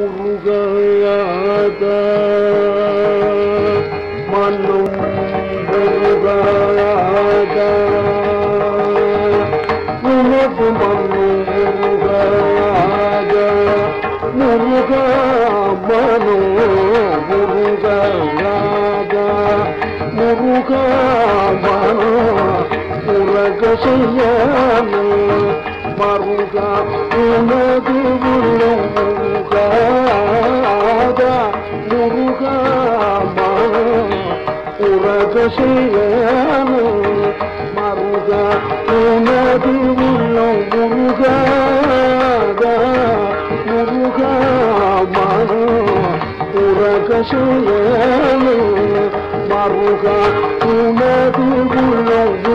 உருகாத மனம் உருகாத உனக்கு மனம் உருகாத முருக மனோ முருகாத முருக மனோ உலக செய்யாமல் மருக உனது உள்ளம் முருகாத முருக மனோ உலக செய்யாமல் மருக உனது உள்ளம் முருகாத முருக மனோ உலக செய்யாமல் மருக உனது உள்ளம்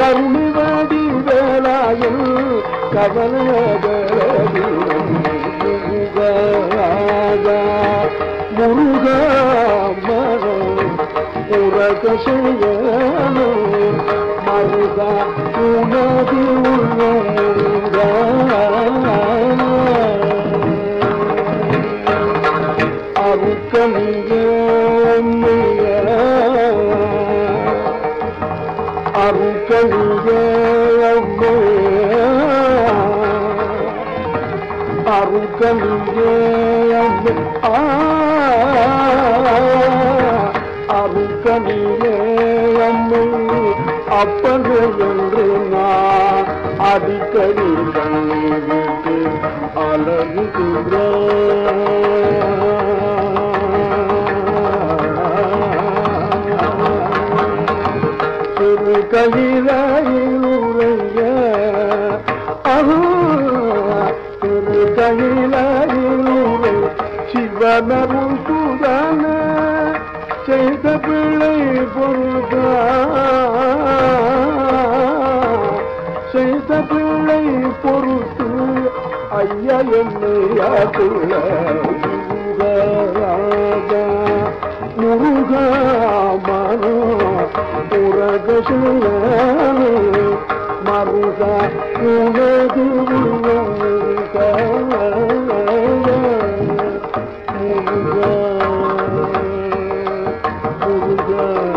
கருணிவடி வேலாயில் கவலகரதினம் முருக மரம் உரக செய்யனோ மருக உனது உள்ளம். அருக்கணிய அருக்கணிய அம்மை அப்பது என்று நான் அடிக்கடி கண்ணீருக்கு அலறுகின்ற சிறு கையிலுறை சிவனருள் சுதன செய்த பிள்ளை பொருத. செய்த பிள்ளை பொறுத்து ஐயா என்னை ஆட்டுள்ள முருக மனோ உலக சுழலு உலகு முருக முருக முருக